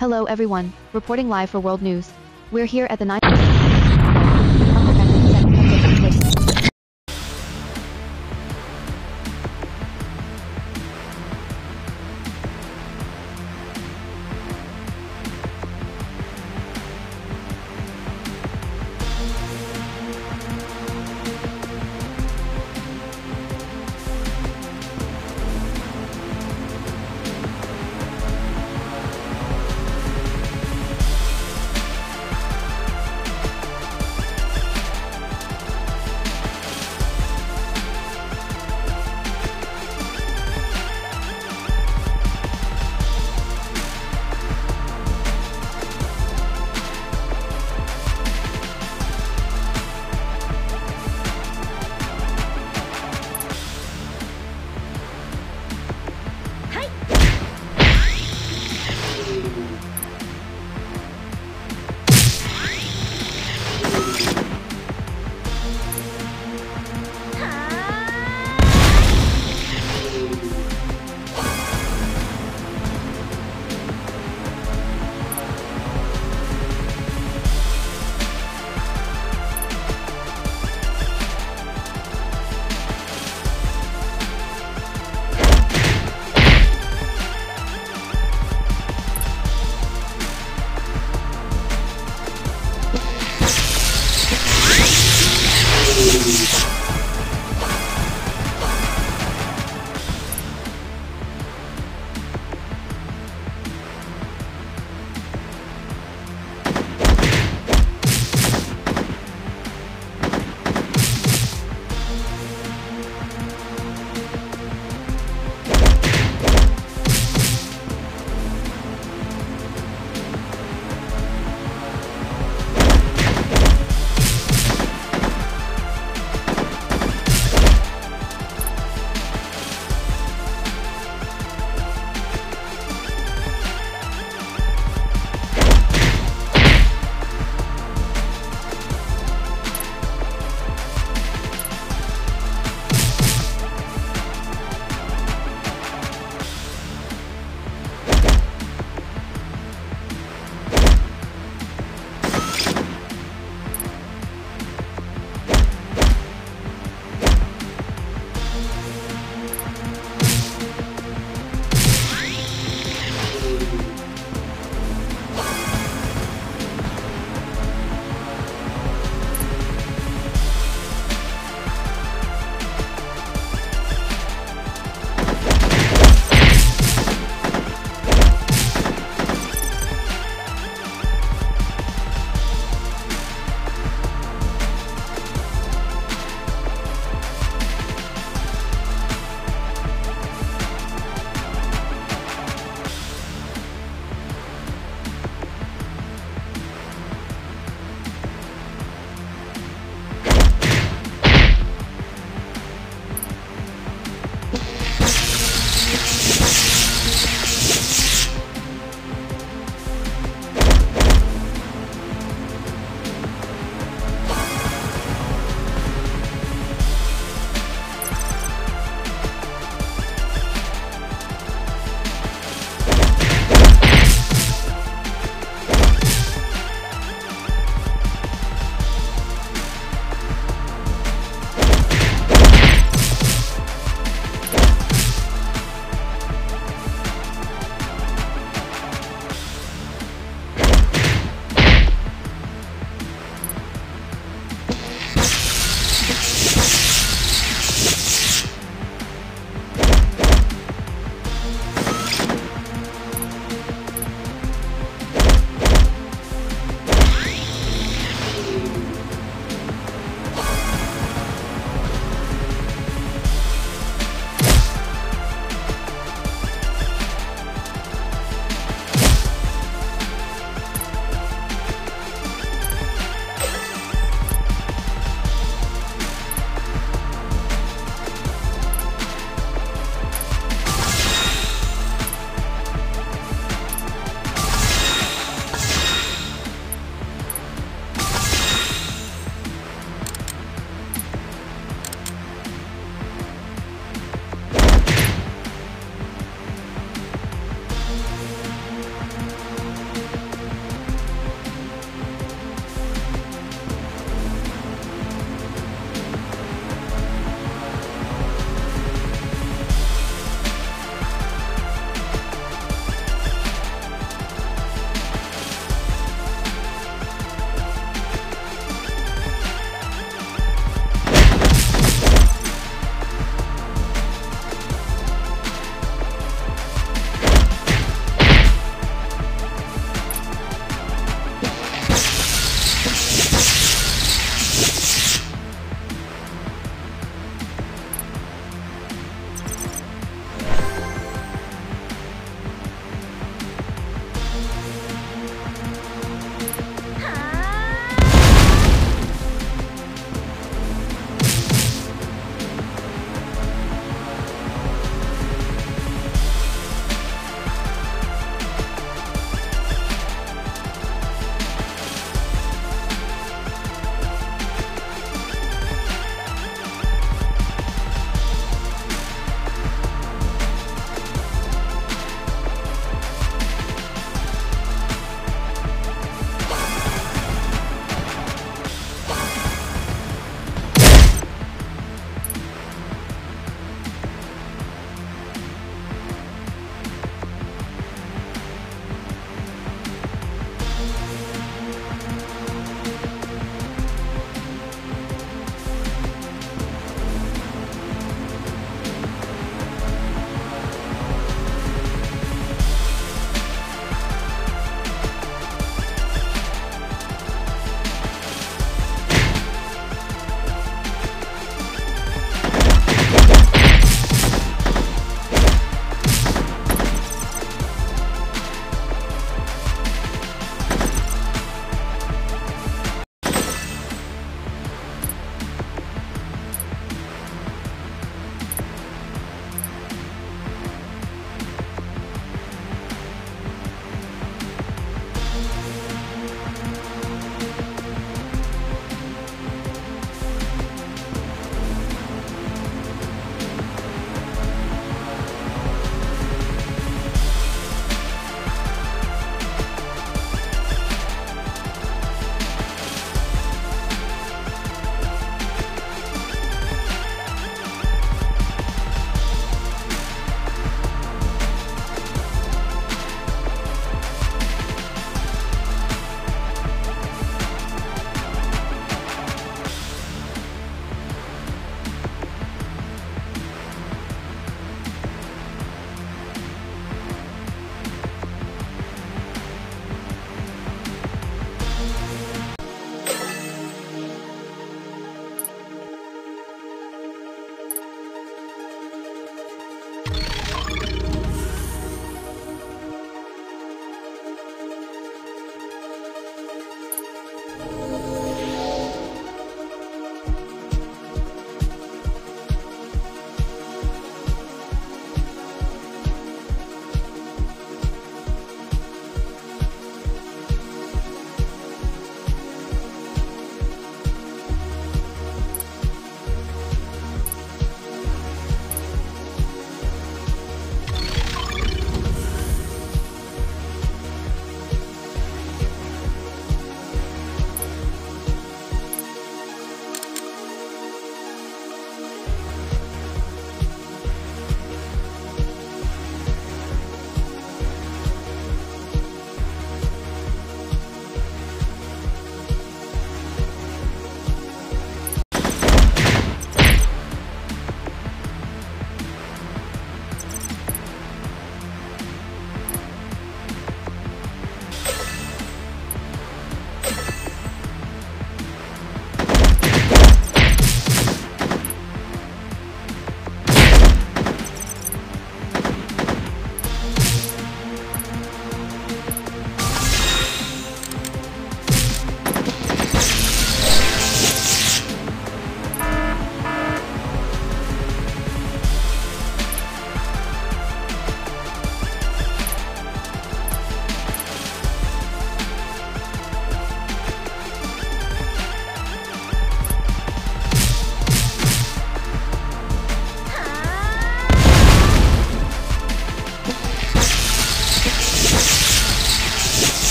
Hello everyone, reporting live for World News. We're here at the 9th